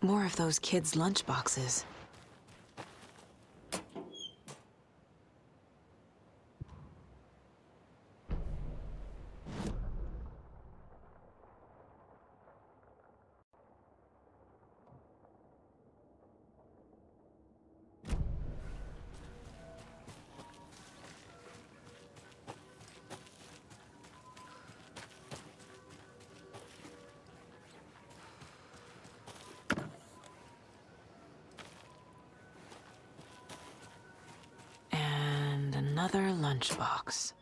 More of those kids' lunchboxes. another lunchbox.